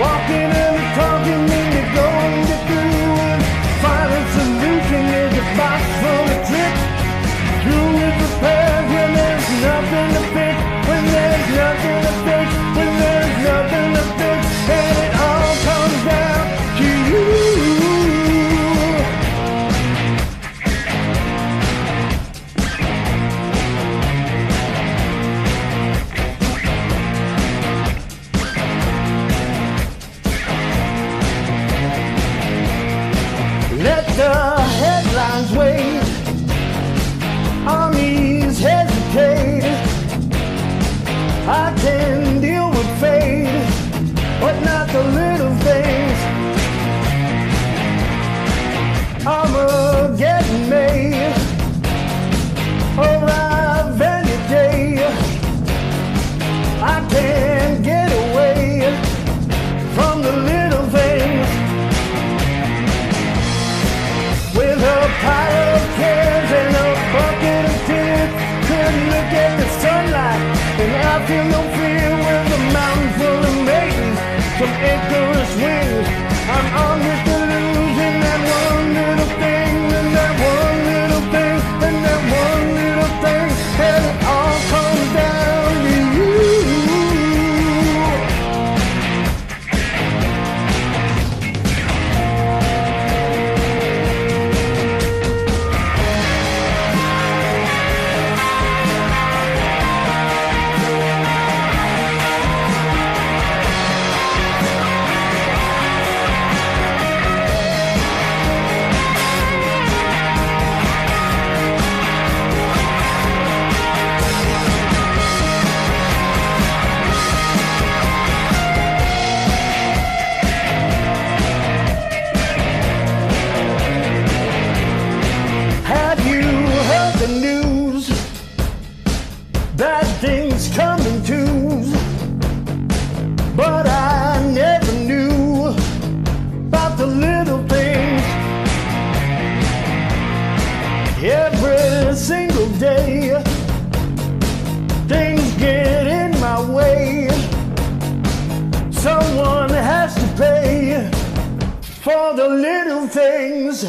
walking look at the sunlight, and I feel no fear With a mountain full of maidens, from it. Things come in twos, but I never knew about the little things. Every single day, things get in my way. Someone has to pay for the little things.